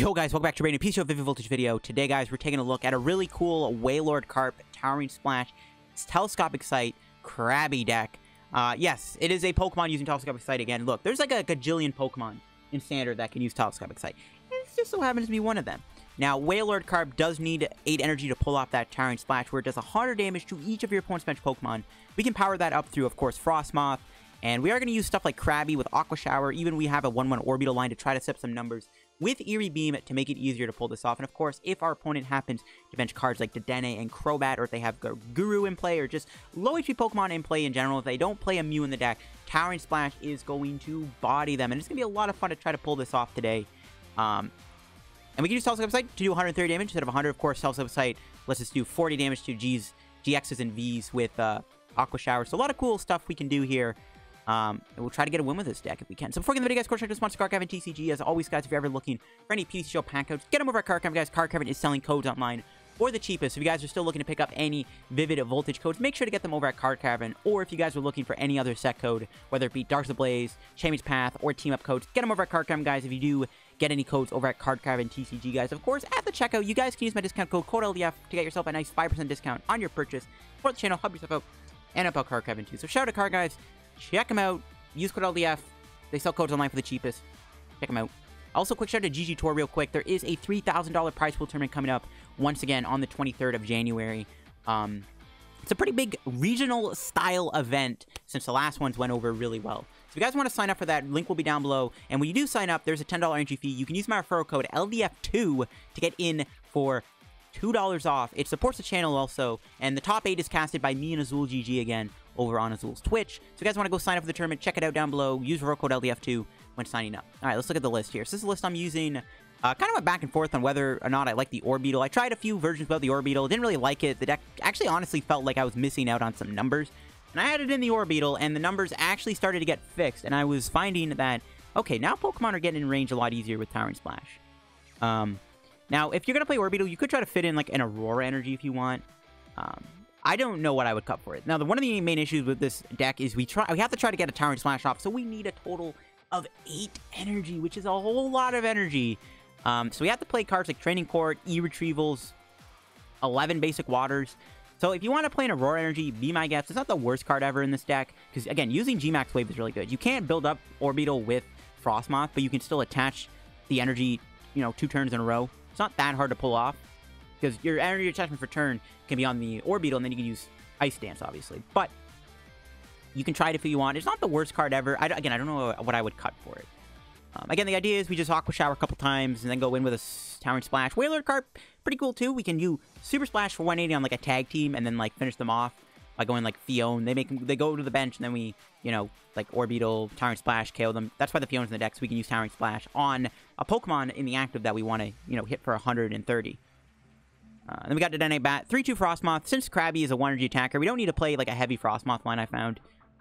Yo guys, welcome back to a brand new of Vivid Voltage video. Today guys, we're taking a look at a really cool Wailord Carp Towering Splash It's Telescopic Sight Krabby deck. Uh, yes, it is a Pokemon using Telescopic Sight again. Look, there's like a gajillion Pokemon in Standard that can use Telescopic Sight. and It just so happens to be one of them. Now, Wailord Carp does need 8 energy to pull off that Towering Splash where it does 100 damage to each of your opponent's bench Pokemon. We can power that up through, of course, Frosmoth, and we are going to use stuff like Krabby with Aqua Shower. Even we have a 1-1 Orbeetle line to try to set some numbers with Eerie Beam to make it easier to pull this off. And of course, if our opponent happens to bench cards like Dedenne and Crobat, or if they have Guru in play, or just low HP Pokemon in play in general, if they don't play a Mew in the deck, Towering Splash is going to body them. And it's going to be a lot of fun to try to pull this off today. Um, and we can use Telescope Sight to do 130 damage instead of 100. Of course, Telescope Sight lets us do 40 damage to G's, GXs and Vs with uh, Aqua Shower. So a lot of cool stuff we can do here. Um, and we'll try to get a win with this deck if we can. So before we get the video, guys, of course, check out sponsor Card Cavern TCG. As always, guys, if you're ever looking for any PC Show pack codes, get them over at Card Cavern, guys. Card Cavern is selling codes online for the cheapest. If you guys are still looking to pick up any Vivid Voltage codes, make sure to get them over at Card Cavern. Or if you guys are looking for any other set code, whether it be Darkness Ablaze, Champion's Path, or Team Up codes, get them over at Card Cavern, guys. If you do get any codes over at Card Cavern TCG, guys. Of course, at the checkout, you guys can use my discount code CODELDF to get yourself a nice 5% discount on your purchase. Support the channel, help yourself out, and help out Card too. So shout out to Card guys. Check them out. Use code LDF. They sell codes online for the cheapest. Check them out. Also, quick shout out to GGToor real quick. There is a $3,000 prize pool tournament coming up once again on the 23rd of January. Um, it's a pretty big regional style event since the last ones went over really well. So if you guys want to sign up for that, link will be down below. And when you do sign up, there's a $10 entry fee. You can use my referral code LDF2 to get in for $2 off. It supports the channel also. And the top 8 is casted by me and Azul GG again over on Azul's Twitch. So you guys want to go sign up for the tournament, check it out down below. Use referral code LDF2 when signing up. All right, let's look at the list here. So this is the list I'm using. Uh, kind of went back and forth on whether or not I like the Orbeetle. I tried a few versions of the Orbeetle. Didn't really like it. The deck actually honestly felt like I was missing out on some numbers. And I had it in the Orbeetle, and the numbers actually started to get fixed. And I was finding that, okay, now Pokemon are getting in range a lot easier with Towering Splash. Um, now, if you're going to play Orbeetle, you could try to fit in like an Aurora Energy if you want. Um, I don't know what I would cut for it. Now, the, one of the main issues with this deck is we try we have to try to get a Towering Splash off, so we need a total of 8 energy, which is a whole lot of energy. Um, so we have to play cards like Training Court, E-Retrievals, 11 Basic Waters. So if you want to play an Aurora Energy, be my guest. It's not the worst card ever in this deck, because again, using G-Max Wave is really good. You can't build up Orbeetle with Frosmoth, but you can still attach the energy, you know, two turns in a row. It's not that hard to pull off because your energy attachment for turn can be on the Orbeetle, and then you can use Ice Dance, obviously. But you can try it if you want. It's not the worst card ever. I, again, I don't know what I would cut for it. Um, again, the idea is we just Aqua Shower a couple times and then go in with a Towering Splash. Wailord Carp, pretty cool too. We can do Super Splash for 180 on like a tag team and then like finish them off by going like Phione. They make them, they go to the bench and then we, you know, like Orbeetle, Towering Splash, KO them. That's why the Phione's in the deck, so we can use Towering Splash on a Pokemon in the active that we want to, you know, hit for 130. Uh, then we got Dedenne Bat, 3-2 Frosmoth. Since Krabby is a 1 energy attacker, we don't need to play like a heavy Frosmoth line I found.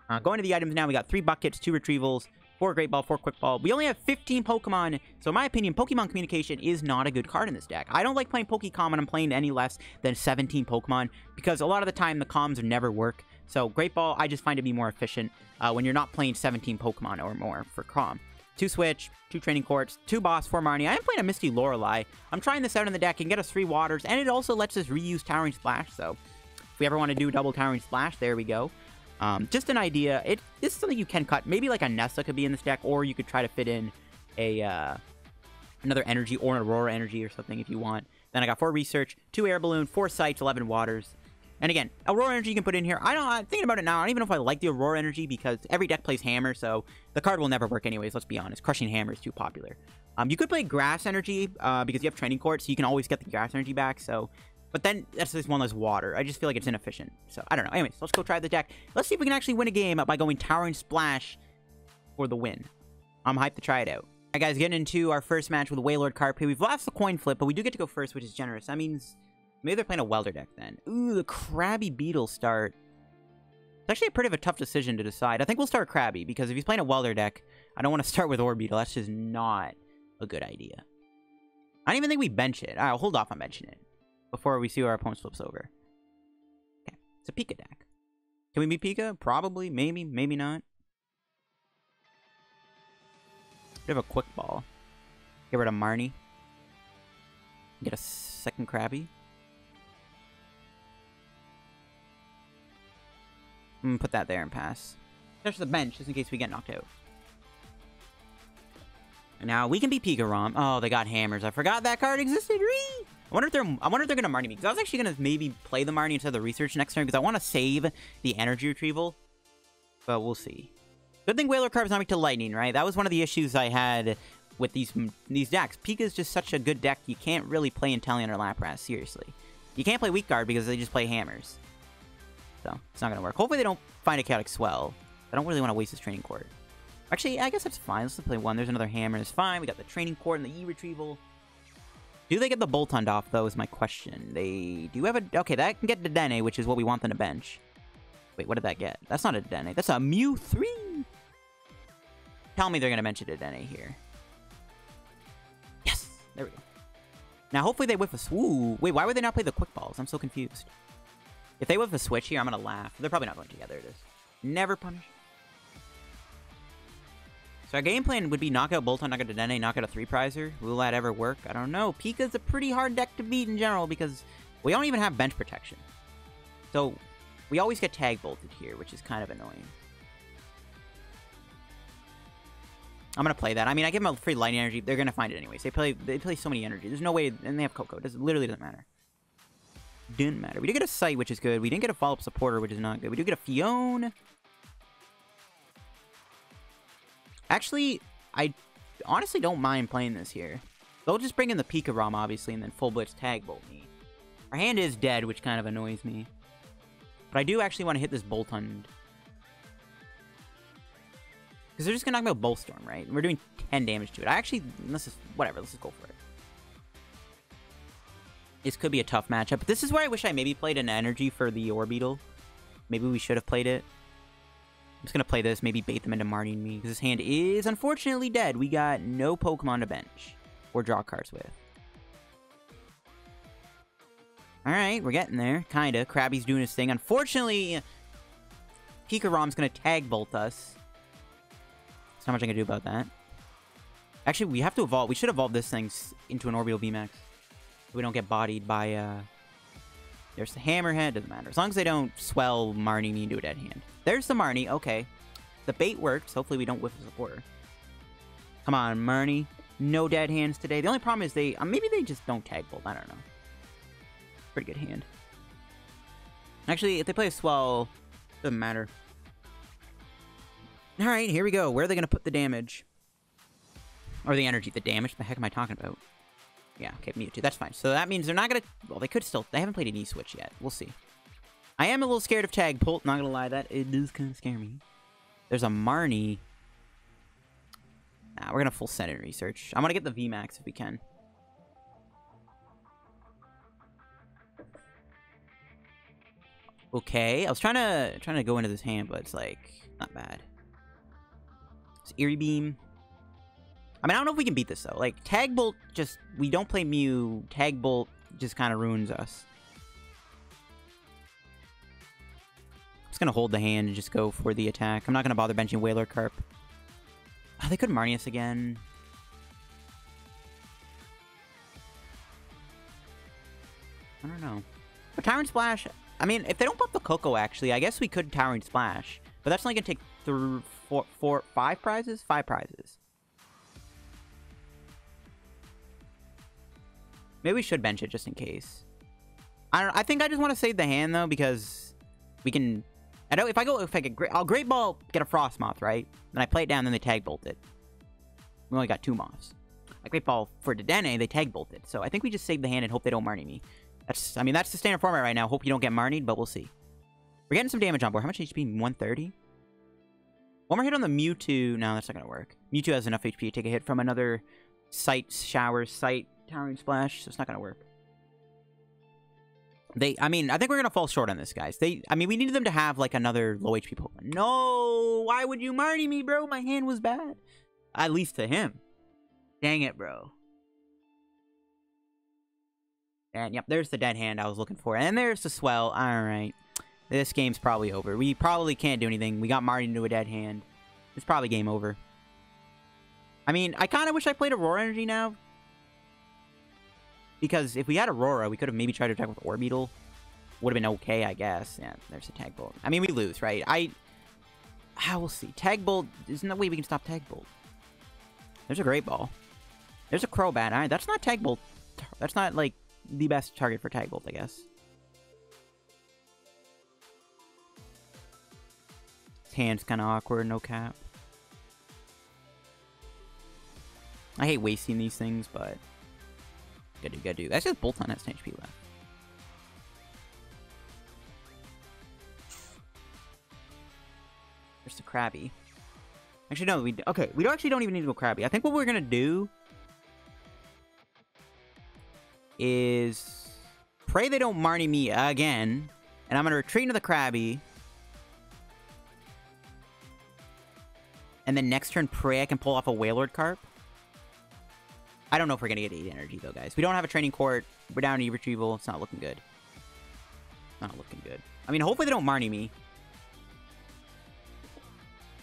Uh, going to the items now, we got 3 Buckets, 2 Retrievals, 4 Great Ball, 4 Quick Ball. We only have 15 Pokemon, so in my opinion, Pokemon Communication is not a good card in this deck. I don't like playing Pokecom when I'm playing any less than 17 Pokemon, because a lot of the time the comms never work. So Great Ball, I just find to be more efficient uh, when you're not playing 17 Pokemon or more for com two Switch, two Training Courts, two Boss, four Marnie. I am playing a Misty Lorelei. I'm trying this out in the deck and get us three Waters, and it also lets us reuse Towering Splash, so if we ever want to do double Towering Splash, there we go. Um, just an idea. It This is something you can cut. Maybe like a Nessa could be in this deck, or you could try to fit in a uh, another energy or an Aurora energy or something if you want. Then I got four Research, two Air Balloon, four Sights, 11 Waters, and again, Aurora Energy you can put in here. I don't, I'm thinking about it now. I don't even know if I like the Aurora Energy because every deck plays Hammer, so the card will never work anyways, let's be honest. Crushing Hammer is too popular. Um, you could play Grass Energy uh, because you have Training Court, so you can always get the Grass Energy back, so... But then, that's just one less water. I just feel like it's inefficient. So, I don't know. Anyways, let's go try the deck. Let's see if we can actually win a game by going Towering Splash for the win. I'm hyped to try it out. Alright guys, getting into our first match with Wailord Carp. We've lost the coin flip, but we do get to go first, which is generous. That means Maybe they're playing a welder deck then. Ooh, the Krabby Beetle start. It's actually a pretty of a tough decision to decide. I think we'll start Krabby, because if he's playing a welder deck, I don't want to start with Orbeetle. That's just not a good idea. I don't even think we bench it. I'll hold off on benching it before we see where our opponent flips over. Okay, it's a Pika deck. Can we beat Pika? Probably, maybe, maybe not. We have a quick ball. Get rid of Marnie. Get a second Krabby. I'm gonna put that there and pass. Touch the bench just in case we get knocked out. Now we can be Pika Rom. Oh, they got hammers. I forgot that card existed. Ree! I wonder if they're I wonder if they're gonna Marnie me. Because I was actually gonna maybe play the Marnie instead of the research next turn because I want to save the energy retrieval. But we'll see. Good thing Wailord Carp's not weak to lightning, right? That was one of the issues I had with these these decks. Pika is just such a good deck, you can't really play Inteleon or Lapras, seriously. You can't play Weak Guard because they just play hammers. So, it's not going to work. Hopefully they don't find a Chaotic Swell. I don't really want to waste this Training Court. Actually, I guess that's fine. Let's play one. There's another Hammer. It's fine. We got the Training Court and the E-Retrieval. Do they get the Boltund off, though, is my question. They do have a... Okay, that can get Dedenne, which is what we want them to bench. Wait, what did that get? That's not a Dedenne. That's a Mew 3! Tell me they're going to mention Dedenne here. Yes! There we go. Now, hopefully they whiff a swoop. Wait, why would they not play the quick balls? I'm so confused. If they whiff a switch here, I'm to laugh. They're probably not going together. It is. Never punish. So our game plan would be knock out Boltund, knock out Dedenne, knock out a three-prizer. Will that ever work? I don't know. Pika's a pretty hard deck to beat in general because we don't even have bench protection. So we always get tag bolted here, which is kind of annoying. I'm gonna play that. I mean, I give them a free lightning energy. They're gonna find it anyways. They play. They play so many energy. There's no way, and they have Koko. It literally doesn't matter. Didn't matter. We did get a sight, which is good. We didn't get a follow-up supporter, which is not good. We do get a Phione. Actually, I honestly don't mind playing this here. They'll just bring in the Pika ROM, obviously, and then full blitz tag bolt me. Our hand is dead, which kind of annoys me. But I do actually want to hit this Boltund. Because they're just going to knock me out Bolt Storm, right? we're doing 10 damage to it. I actually, let's just, whatever, let's just go for it. This could be a tough matchup. But this is where I wish I maybe played an energy for the Orbeetle. Maybe we should have played it. I'm just going to play this, maybe bait them into Marnie me. Because this hand is unfortunately dead. We got no Pokemon to bench. Or draw cards with. Alright, we're getting there. Kinda. Krabby's doing his thing. Unfortunately, Pika Rom's going to tag bolt us. There's not much I can do about that. Actually, we have to evolve. We should evolve this thing into an Orbeetle VMAX. We don't get bodied by, uh... There's the Hammerhead. Doesn't matter. As long as they don't swell Marnie into a dead hand. There's the Marnie. Okay. The bait works. Hopefully we don't whiff the supporter. Come on, Marnie. No dead hands today. The only problem is they... Uh, maybe they just don't tag bolt. I don't know. Pretty good hand. Actually, if they play a swell, doesn't matter. Alright, here we go. Where are they going to put the damage? Or the energy, the damage? The heck am I talking about? Yeah, okay, Mewtwo. That's fine. So that means they're not going to... Well, they could still... They haven't played an E-Switch yet. We'll see. I am a little scared of Tag Bolt, not gonna lie, that it does kind of scare me. There's a Marnie. Nah, we're gonna full send in research. I'm gonna get the VMAX if we can. Okay, I was trying to trying to go into this hand, but it's like not bad. It's Eerie Beam. I mean, I don't know if we can beat this though. Like Tag Bolt, just we don't play Mew. Tag Bolt just kind of ruins us. just going to hold the hand and just go for the attack. I'm not going to bother benching Wailord Carp. Oh, they could Marnius again. I don't know. But Towering Splash, I mean, if they don't pop the Koko, actually, I guess we could Towering Splash. But that's only going to take three, four, four, five prizes? Five prizes. Maybe we should bench it just in case. I don't. I think I just want to save the hand though because we can I know if I go, if I get, great, I'll Great Ball, get a Frosmoth right? Then I play it down, then they Tag Bolt it. We only got two Moths. A Great Ball for Dedenne, they Tag Bolt it. So I think we just save the hand and hope they don't Marnie me. That's, I mean, that's the standard format right now. Hope you don't get Marnied, but we'll see. We're getting some damage on board. How much HP? 130? One more hit on the Mewtwo. No, that's not going to work. Mewtwo has enough HP to take a hit from another Sight, Shower, Sight, Towering Splash, so it's not going to work. They, I mean, I think we're gonna fall short on this, guys. They, I mean, we needed them to have like another low HP Pokemon. No, why would you Marnie me, bro? My hand was bad. At least to him. Dang it, bro. And yep, there's the dead hand I was looking for. And there's the swell. Alright. This game's probably over. We probably can't do anything. We got Marnie into a dead hand. It's probably game over. I mean, I kind of wish I played Aurora Energy now. Because if we had Aurora, we could have maybe tried to attack with Orbeetle. Would have been okay, I guess. Yeah, there's a Tag Bolt. I mean, we lose, right? I... Ah, I will see. Tag Bolt... There's no way we can stop Tag Bolt. There's a Great Ball. There's a Crobat. Right, that's not Tag Bolt. That's not, like, the best target for Tag Bolt, I guess. His hand's kind of awkward, no cap. I hate wasting these things, but... Gotta do, gotta do. That's just Boltund has 10 HP left. There's the Krabby. Actually, no, we... Okay, we don't actually don't even need to go Krabby. I think what we're gonna do... Is... Pray they don't Marnie me again. And I'm gonna retreat into the Krabby. And then next turn, pray I can pull off a Wailord Carp. I don't know if we're gonna get 8 energy, though, guys. We don't have a training court. We're down to retrieval. It's not looking good. Not looking good. I mean, hopefully they don't Marnie me.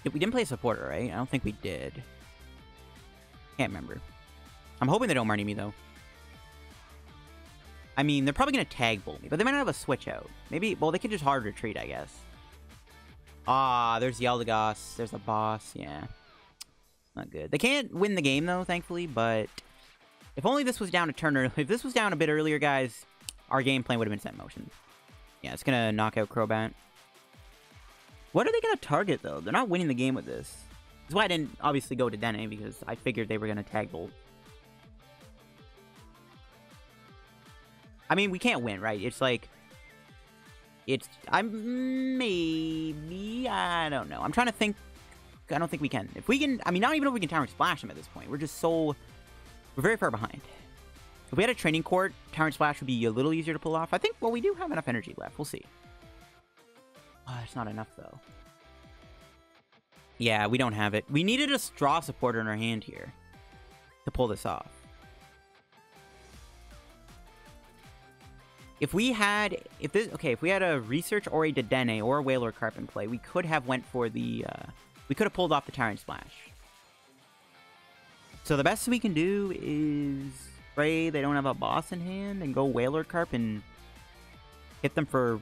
We didn't play a supporter, right? I don't think we did. Can't remember. I'm hoping they don't Marnie me, though. I mean, they're probably going to tag bolt me, but they might not have a switch out. Maybe, well, they could just hard retreat, I guess. Ah, there's the. There's a boss. Yeah. Not good. They can't win the game, though, thankfully, but... If only this was down a turn early. If this was down a bit earlier, guys, our game plan would have been set motion. Yeah, it's going to knock out Crobat. What are they going to target, though? They're not winning the game with this. That's why I didn't obviously go to Dene, because I figured they were going to tag Bolt. I mean, we can't win, right? It's like... It's... I'm... Maybe... I don't know. I'm trying to think... I don't think we can. If we can... I mean, not even if we can Towering Splash them at this point. We're just so... We're very far behind. If we had a Training Court, Towering Splash would be a little easier to pull off. I think, well, we do have enough energy left. We'll see. Oh, it's not enough, though. Yeah, we don't have it. We needed a Straw Supporter in our hand here to pull this off. If we had, if this, okay, if we had a Research or a Dedenne or a Wailord Carp in play, we could have went for the, uh, we could have pulled off the Towering Splash. So the best we can do is pray they don't have a boss in hand and go Wailord Carp and hit them for...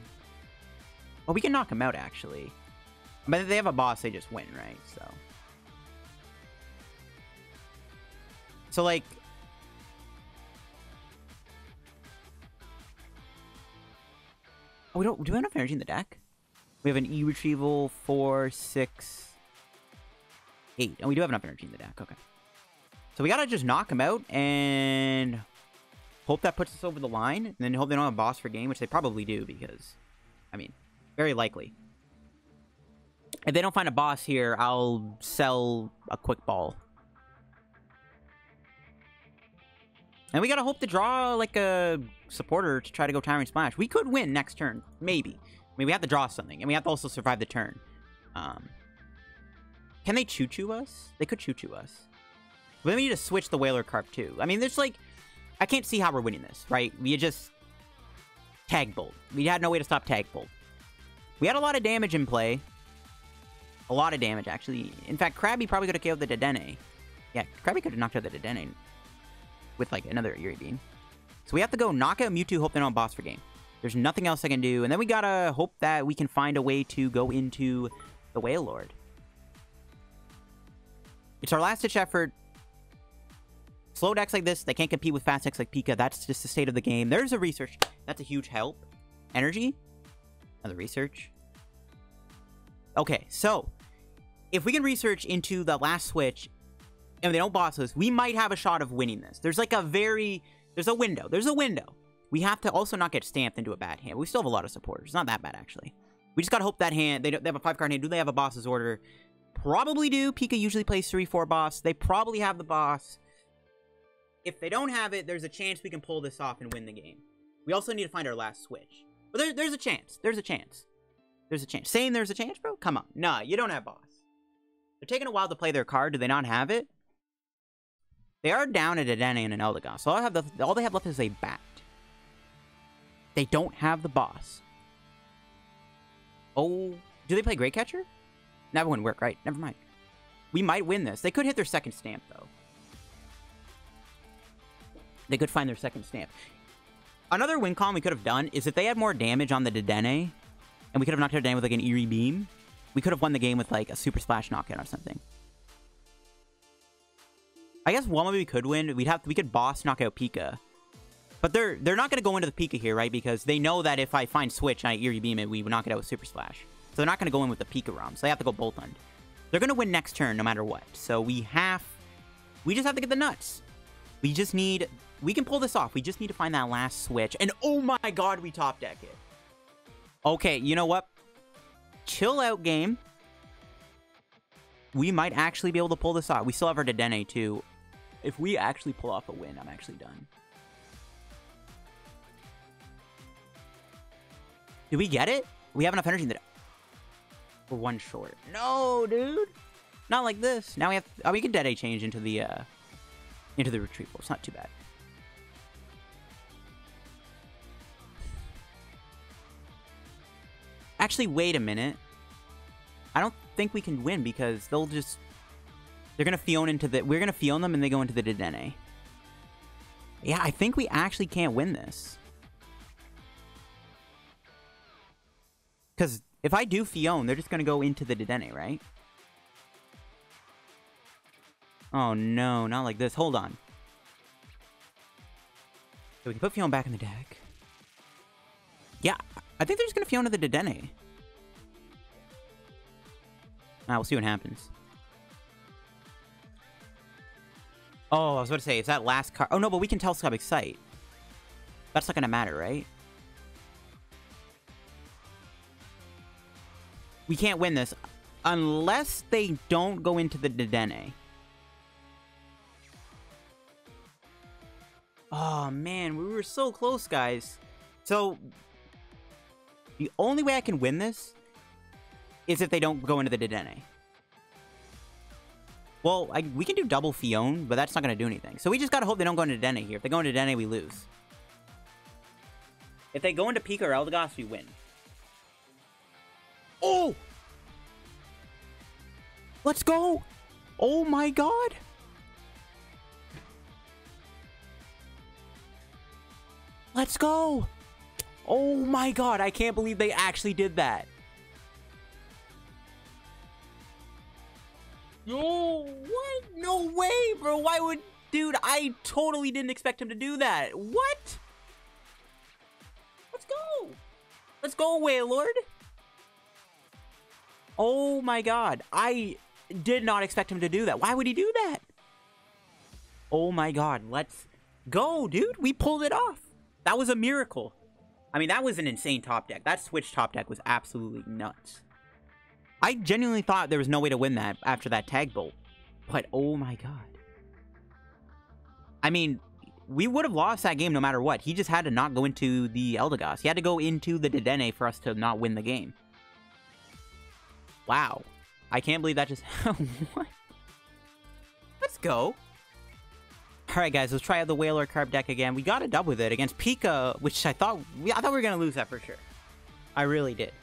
Well, we can knock them out, actually. But if they have a boss, they just win, right? So... So, like, Oh, we don't. Do we have enough energy in the deck? We have an E retrieval, four, six, eight. And we do have enough energy in the deck. Okay. So we gotta just knock them out and hope that puts us over the line. And then hope they don't have a boss for game, which they probably do because, I mean, very likely. If they don't find a boss here, I'll sell a quick ball. And we gotta hope to draw, like, a supporter to try to go Towering Splash. We could win next turn. Maybe. I mean, we have to draw something. And we have to also survive the turn. Um, can they choo-choo us? They could choo-choo us. We need to switch the Wailord Carp, too. I mean, there's, like... I can't see how we're winning this, right? We just... Tag Bolt. We had no way to stop Tag Bolt. We had a lot of damage in play. A lot of damage, actually. In fact, Krabby probably could have killed the Dedenne. Yeah, Krabby could have knocked out the Dedenne with like another Eerie Beam. So we have to go knock out Mewtwo, hope they don't boss for game. There's nothing else I can do. And then we gotta hope that we can find a way to go into the Wailord. It's our last-ditch effort. Slow decks like this, they can't compete with fast decks like Pika. That's just the state of the game. There's a research. That's a huge help. Energy. Another research. Okay, so if we can research into the last switch and they don't boss us, we might have a shot of winning this. There's like a very... There's a window. There's a window. We have to also not get stamped into a bad hand. We still have a lot of supporters. Not that bad, actually. We just gotta hope that hand... They, they have a 5-card hand. Do they have a boss's order? Probably do. Pika usually plays 3-4 boss. They probably have the boss. If they don't have it, there's a chance we can pull this off and win the game. We also need to find our last switch. But there, there's a chance. There's a chance. There's a chance. Saying there's a chance, bro? Come on. Nah, you don't have boss. They're taking a while to play their card. Do they not have it? They are down at a Dedenne and an Eldegoss. So all, have the, all they have left is a Bat. They don't have the boss. Oh, do they play Great Catcher? That wouldn't work, right? Never mind. We might win this. They could hit their second stamp, though. They could find their second stamp. Another win con we could have done is if they had more damage on the Dedenne, and we could have knocked out down with like an Eerie Beam, we could have won the game with like a Super Splash knockout or something. I guess one way we could win, we'd have we could boss knock out Pika. But they're they're not going to go into the Pika here, right? Because they know that if I find Switch and I Eerie Beam it, we would knock it out with Super Splash. So they're not going to go in with the Pika ROM. So they have to go Boltund. They're going to win next turn no matter what. So we have... We just have to get the nuts. We just need... We can pull this off. We just need to find that last switch. And oh my god, we top deck it. Okay, you know what? Chill out game. We might actually be able to pull this off. We still have our Dedenne too. If we actually pull off a win, I'm actually done. Did we get it? We have enough energy that we're one short. No, dude. Not like this. Now we have oh, we can A change into the uh into the retrieval. It's not too bad. Actually, wait a minute. I don't think we can win because they'll just they're gonna Fiona into the we're gonna Fiona them and they go into the Dedenne. Yeah, I think we actually can't win this. Because if I do Fion, they're just going to go into the Dedenne, right? Oh no, not like this. Hold on. So we can put Fion back in the deck. Yeah, I think they're just going to Fiona the Dedenne. Ah, we'll see what happens. Oh, I was about to say, is that last card? Oh no, but we can tell Telescopic Sight. That's not going to matter, right? We can't win this unless they don't go into the Dedenne. Oh, man, we were so close, guys. So, the only way I can win this is if they don't go into the Dedenne. Well, I, we can do double Fion, but that's not going to do anything. So we just got to hope they don't go into Dedenne here. If they go into Dedenne, we lose. If they go into Pika or Eldegoss, we win. Oh! Let's go! Oh my god! Let's go! Oh my god, I can't believe they actually did that. No, what? No way, bro. Why would... Dude, I totally didn't expect him to do that. What? Let's go. Let's go, Wailord. Oh my god. I did not expect him to do that. Why would he do that? Oh my god. Let's go, dude. We pulled it off. That was a miracle. I mean, that was an insane top deck. That Switch top deck was absolutely nuts. I genuinely thought there was no way to win that after that tag bolt. But oh my god. I mean, we would have lost that game no matter what. He just had to not go into the Eldegoss. He had to go into the Dedenne for us to not win the game. Wow. I can't believe that just... what? Let's go. Alright guys, let's try out the Wailord Carp deck again. We got a dub with it against Pika, which I thought we, I thought we were going to lose that for sure. I really did.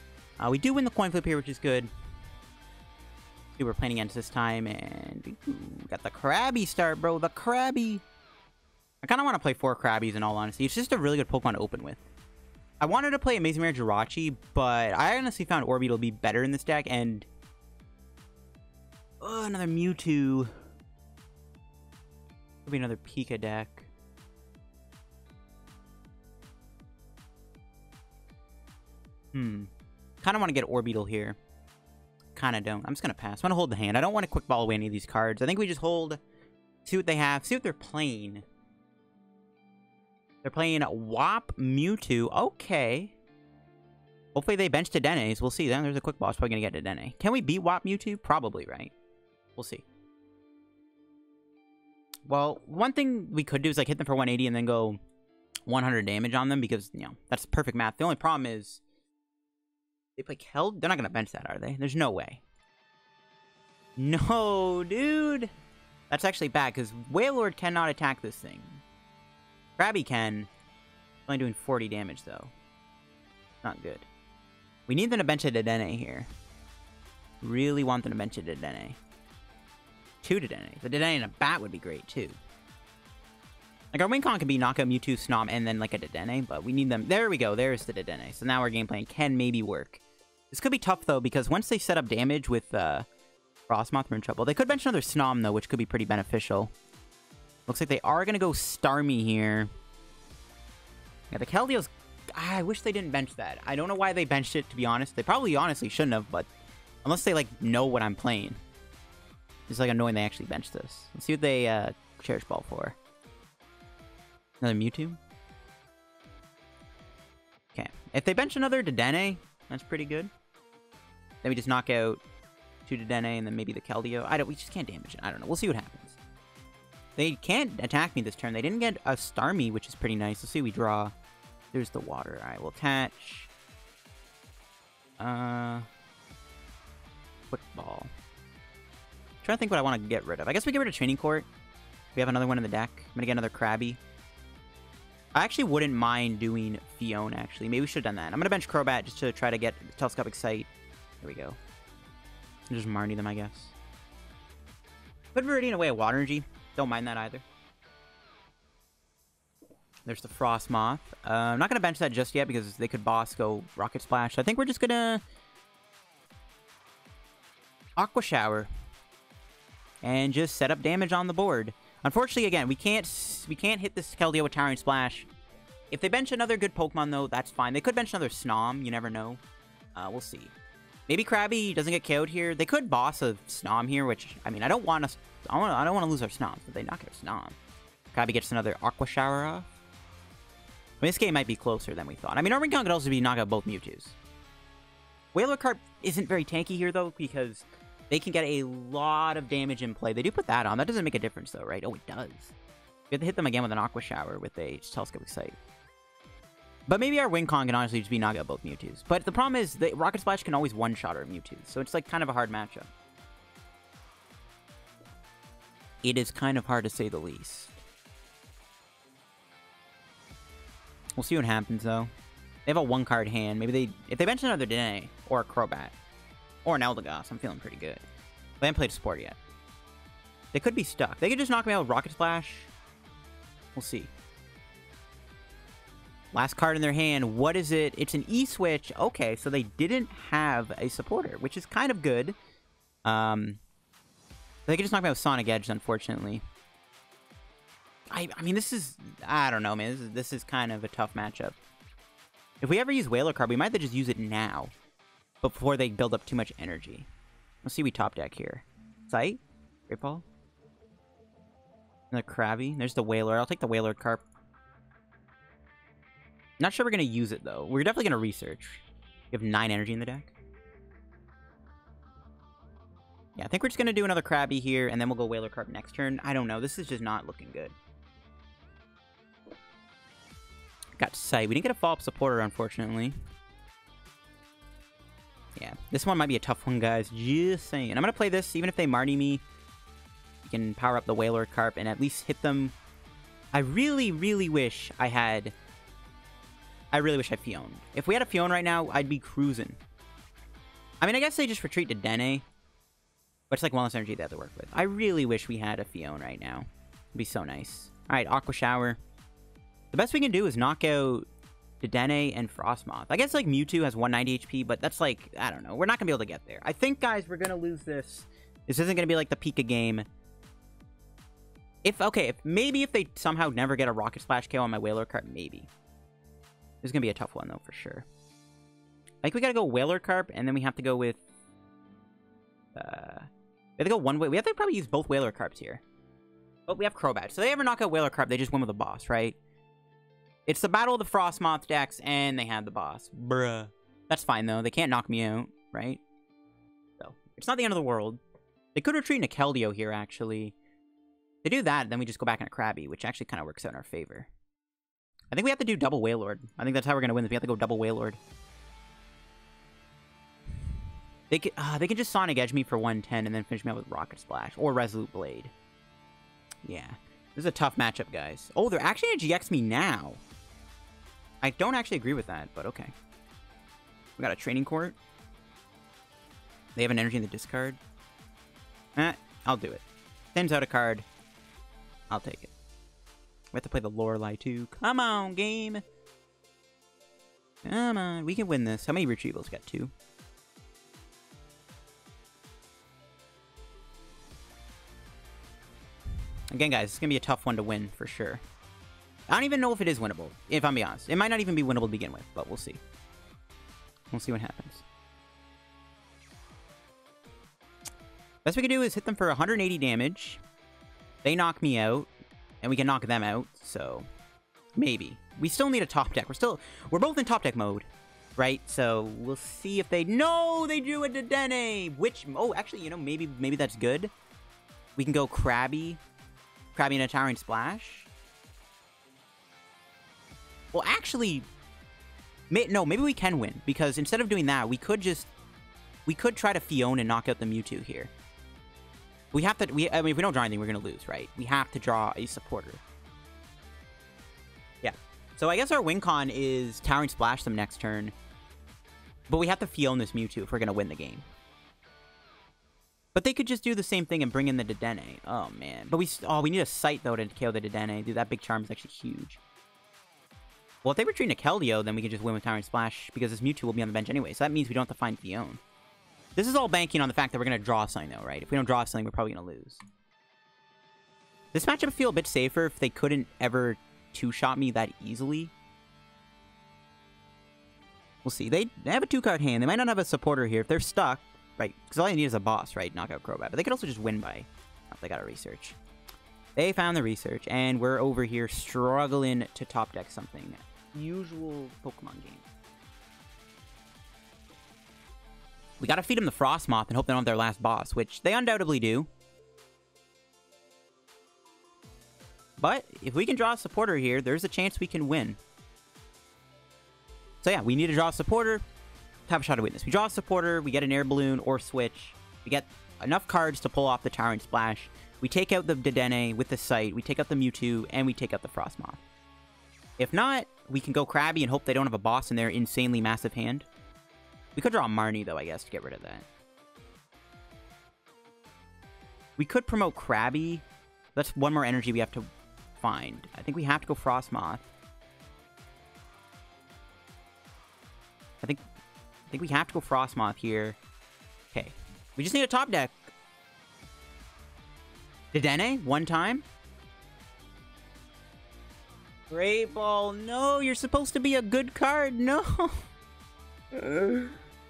Uh, we do win the coin flip here, which is good. We're playing against this time, and ooh, got the Krabby start, bro. The Krabby. I kind of want to play four Krabbies, in all honesty. It's just a really good Pokemon to open with. I wanted to play Amazing Rare Jirachi, but I honestly found Orbeetle be better in this deck, and... Oh, another Mewtwo. Could be another Pika deck. Hmm. Kind of want to get Orbeetle here. Kind of don't. I'm just going to pass. I want to hold the hand. I don't want to quick ball away any of these cards. I think we just hold, see what they have, see what they're playing. They're playing Wop Mewtwo. Okay. Hopefully they bench Dedennes. We'll see. Then there's a quick boss probably going to get Dedenne. Can we beat Wop Mewtwo? Probably, right? We'll see. Well, one thing we could do is like hit them for 180 and then go 100 damage on them because, you know, that's perfect math. The only problem is they play Kel. They're not going to bench that, are they? There's no way. No, dude. That's actually bad because Wailord cannot attack this thing. Krabby can. Only doing 40 damage, though. Not good. We need them to bench a Dedenne here. Really want them to bench a Dedenne. Two Dedenne. The Dedenne and a Bat would be great, too. Like, our win con can be Knockout, Mewtwo, Snom, and then, like, a Dedenne, but we need them. There we go. There's the Dedenne. So now our game plan can maybe work. This could be tough, though, because once they set up damage with uh, Frosmoth, we're in trouble. They could bench another Snom, though, which could be pretty beneficial. Looks like they are going to go Starmie here. Yeah, the Keldeo's... I wish they didn't bench that. I don't know why they benched it, to be honest. They probably honestly shouldn't have, but... Unless they, like, know what I'm playing. It's, like, annoying they actually benched this. Let's see what they uh, Cherish Ball for. Another Mewtwo? Okay. If they bench another Dedenne, that's pretty good. Then we just knock out two Dedenne and then maybe the Keldeo. I don't. We just can't damage it. I don't know. We'll see what happens. They can't attack me this turn. They didn't get a Starmie, which is pretty nice. Let's see we draw. There's the water. Right, we'll attach. Uh, football. Trying to think what I want to get rid of. I guess we get rid of Training Court. We have another one in the deck. I'm gonna get another Krabby. I actually wouldn't mind doing Fiona, actually. Maybe we should have done that. I'm gonna bench Crobat just to try to get Telescopic Sight. There we go. Just Marnie them, I guess. Put Viridian away at Water Energy. Don't mind that either. There's the Frosmoth. Uh, I'm not going to bench that just yet because they could boss go Rocket Splash. I think we're just going to... Aqua Shower. And just set up damage on the board. Unfortunately, again, we can't we can't hit this Keldeo with Towering Splash. If they bench another good Pokemon, though, that's fine. They could bench another Snom. You never know. Uh, we'll see. Maybe Krabby doesn't get KO'd here. They could boss a Snom here, which, I mean, I don't want to... I, want I don't want to lose our Snom, but they knock out Snom. Krabby gets another Aqua Shower off. I mean, this game might be closer than we thought. I mean, our win con could also be knock out both Mewtwo's. Wailord Carp isn't very tanky here, though, because they can get a lot of damage in play. They do put that on. That doesn't make a difference, though, right? Oh, it does. We have to hit them again with an Aqua Shower with a Telescopic Sight. But maybe our win con can honestly just be out both Mewtwo's. But the problem is, that Rocket Splash can always one-shot our Mewtwo's. So it's like kind of a hard matchup. It is kind of hard to say the least. We'll see what happens, though. They have a one-card hand. Maybe they... If they bench another Dene, or a Crobat, or an Eldegoss, I'm feeling pretty good. They haven't played a support yet. They could be stuck. They could just knock me out with Rocket Splash. We'll see. Last card in their hand. What is it? It's an E-switch. Okay, so they didn't have a supporter, which is kind of good. Um, they could just knock me out with Sonic Edge, unfortunately. I, I mean, this is... I don't know, man. This is, this is kind of a tough matchup. If we ever use Wailord card, we might just use it now. Before they build up too much energy. Let's see we top deck here. Sight? Great ball? Another Krabby. There's the Wailord. I'll take the Wailord Carp. Not sure we're going to use it, though. We're definitely going to research. We have 9 energy in the deck. Yeah, I think we're just going to do another Krabby here, and then we'll go Wailord Carp next turn. I don't know. This is just not looking good. Got Sight. We didn't get a follow-up supporter, unfortunately. Yeah, this one might be a tough one, guys. Just saying. I'm going to play this, even if they Marnie me. You can power up the Wailord Carp and at least hit them. I really, really wish I had I really wish I Phione. If we had a Phione right now, I'd be cruising. I mean, I guess they just retreat to Dene. But it's like one less energy they have to work with. I really wish we had a Phione right now. It'd be so nice. Alright, Aqua Shower. The best we can do is knock out Dedenne and Frosmoth. I guess, like, Mewtwo has 190 HP, but that's, like, I don't know. We're not going to be able to get there. I think, guys, we're going to lose this. This isn't going to be, like, the Pika game. If, okay, if maybe if they somehow never get a Rocket Splash KO on my Wailord card, maybe. This is going to be a tough one, though, for sure. I think we got to go Wailord Carp, and then we have to go with... Uh, we have to go one way. We have to probably use both Wailord Carps here. But we have Crobat. So they ever knock out Wailord Carp, they just win with the boss, right? It's the Battle of the Frosmoth decks, and they have the boss. Bruh. That's fine, though. They can't knock me out, right? So, it's not the end of the world. They could retreat in a Keldeo here, actually. They do that, then we just go back in a Krabby, which actually kind of works out in our favor. I think we have to do double Wailord. I think that's how we're going to win this. We have to go double Wailord. They can, uh, they can just Sonic Edge me for 110 and then finish me out with Rocket Splash. Or Resolute Blade. Yeah. This is a tough matchup, guys. Oh, they're actually going to GX me now. I don't actually agree with that, but okay. We got a Training Court. They have an energy in the discard. Eh, I'll do it. Sends out a card. I'll take it. We have to play the Lorelei too. Come on, game. Come on, we can win this. How many retrievals? Got two. Again, guys, it's going to be a tough one to win for sure. I don't even know if it is winnable, if I'm being honest. It might not even be winnable to begin with, but we'll see. We'll see what happens. Best we can do is hit them for 180 damage. They knock me out, and we can knock them out, so maybe. We still need a top deck. We're still, we're both in top deck mode, right? So we'll see if they, no, they drew a Dedenne, which, oh, actually, you know, maybe, maybe that's good. We can go Krabby, Krabby and a Towering Splash. Well, actually, may, no, maybe we can win, because instead of doing that, we could just, we could try to Fiona and knock out the Mewtwo here. We have to, we, I mean, if we don't draw anything, we're going to lose, right? We have to draw a supporter. Yeah. So I guess our win con is Towering Splash them next turn. But we have to Fiona this Mewtwo if we're going to win the game. But they could just do the same thing and bring in the Dedenne. Oh, man. But we, oh, we need a sight, though, to KO the Dedenne. Dude, that big charm is actually huge. Well, if they retreat Keldeo, then we can just win with Towering Splash, because this Mewtwo will be on the bench anyway. So that means we don't have to find Fiona. This is all banking on the fact that we're going to draw something, though, right? If we don't draw something, we're probably going to lose. This matchup would feel a bit safer if they couldn't ever two-shot me that easily. We'll see. They, have a two-card hand. They might not have a supporter here. If they're stuck, right? Because all I need is a boss, right? Knock out Crobat. But they could also just win by... Oh, they got a research. They found the research, and we're over here struggling to top deck something. Usual Pokemon game. We gotta feed them the Frosmoth and hope they don't have their last boss, which they undoubtedly do. But if we can draw a supporter here, there's a chance we can win. So yeah, we need to draw a supporter have a shot at witness. We draw a supporter, we get an air balloon or switch. We get enough cards to pull off the Towering Splash. We take out the Dedenne with the Sight, we take out the Mewtwo, and we take out the Frosmoth. If not, we can go Krabby and hope they don't have a boss in their insanely massive hand. We could draw Marnie, though, I guess, to get rid of that. We could promote Krabby. That's one more energy we have to find. I think we have to go Frosmoth. I think I think we have to go Frosmoth here. Okay. We just need a top deck. Dedenne, one time. Great Ball, no, you're supposed to be a good card, no.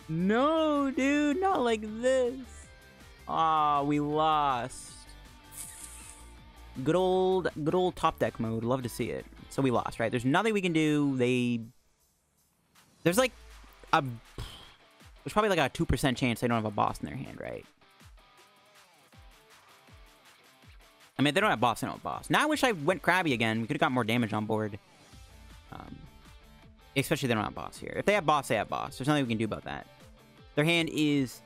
No, dude, not like this. Ah, oh, we lost. Good old, good old top deck mode. Love to see it. So we lost, right? There's nothing we can do. They, there's like a, there's probably like a two percent chance they don't have a boss in their hand, right? I mean, they don't have boss, they don't have boss. Now I wish I went Krabby again. We could have got more damage on board. Um, Especially they don't have boss here. If they have boss, they have boss. There's nothing we can do about that. Their hand is...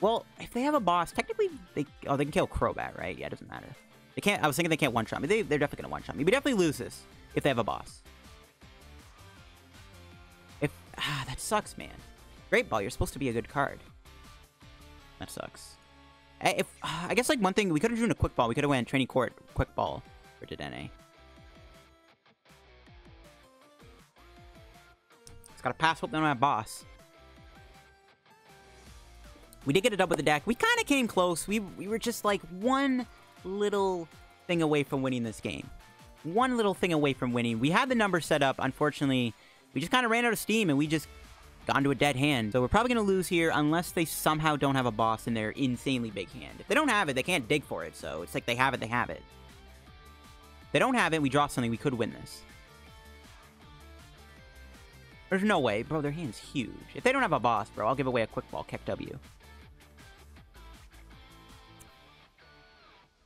Well, if they have a boss, technically they... Oh, they can kill Crobat, right? Yeah, it doesn't matter. They can't... I was thinking they can't one-shot me. They, they're definitely going to one-shot me. We definitely lose this if they have a boss. If... Ah, that sucks, man. Great Ball, you're supposed to be a good card. That sucks. Eh, if I guess, like, one thing... We could have drawn a Quick Ball. We could have went Training Court Quick Ball for Dedenne. got a pass hope they don't boss. We did get a with the deck. We kind of came close. We, we were just like one little thing away from winning this game. One little thing away from winning. We had the number set up. Unfortunately, we just kind of ran out of steam and we just got into a dead hand. So we're probably going to lose here unless they somehow don't have a boss in their insanely big hand. If they don't have it, they can't dig for it. So it's like they have it, they have it. They don't have it, we draw something, we could win this. There's no way. Bro, their hand's huge. If they don't have a boss, bro, I'll give away a quick ball Keck W.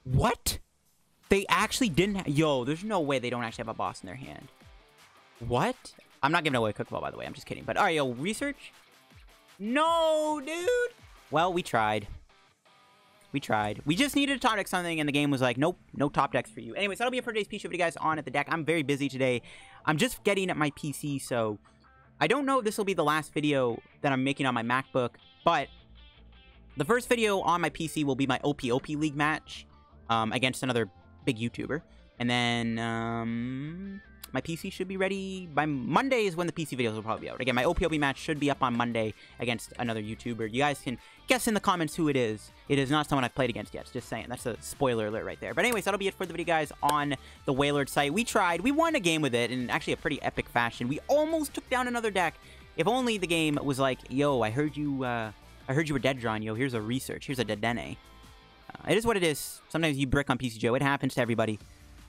What? They actually didn't Yo, there's no way they don't actually have a boss in their hand. What? I'm not giving away a quick by the way. I'm just kidding. But, alright, yo, research? No, dude! Well, we tried. We tried. We just needed to top deck something, and the game was like, nope, no top decks for you. Anyways, that'll be it for today's PC video, guys, on at the deck. I'm very busy today. I'm just getting at my PC, so I don't know if this will be the last video that I'm making on my MacBook, but the first video on my PC will be my OPOP League match um, against another big YouTuber. And then, um, my PC should be ready by Monday is when the PC videos will probably be out. Again, my OPOP match should be up on Monday against another YouTuber. You guys can guess in the comments who it is. It is not someone I've played against yet. Just saying. That's a spoiler alert right there. But anyways, that'll be it for the video, guys, on the Wailord site. We tried. We won a game with it in actually a pretty epic fashion. We almost took down another deck. If only the game was like, yo, I heard you, uh, I heard you were dead drawn, yo. Here's a research. Here's a Dedenne. Uh, it is what it is. Sometimes you brick on PC Joe. It happens to everybody.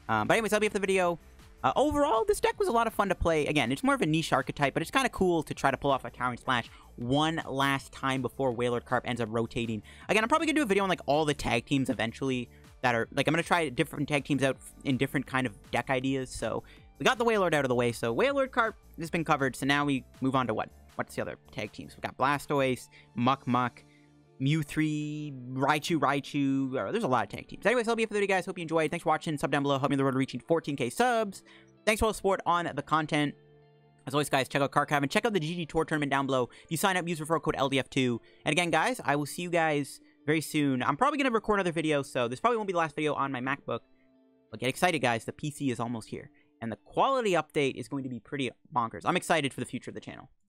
Um, but anyways, that'll be it for the video. Uh, overall, this deck was a lot of fun to play. Again, it's more of a niche archetype, but it's kind of cool to try to pull off a Towering Splash one last time before WailordKarp ends up rotating. Again, I'm probably going to do a video on like all the tag teams eventually that are, like, I'm going to try different tag teams out in different kind of deck ideas. So we got the Wailord out of the way. So WailordKarp has been covered. So now we move on to what? What's the other tag teams? We got Blastoise, Muk Muk, Mew 3, Raichu, Raichu. Uh, there's a lot of tag teams. Anyways, that'll be it for the video, guys. Hope you enjoyed. Thanks for watching. Sub down below. Help me on the road to reaching 14k subs. Thanks for all the support on the content. As always, guys, check out Carcav and check out the GGToor Tournament down below. If you sign up, use referral code LDF2. And again, guys, I will see you guys very soon. I'm probably going to record another video, so this probably won't be the last video on my MacBook. But get excited, guys. The PC is almost here. And the quality update is going to be pretty bonkers. I'm excited for the future of the channel.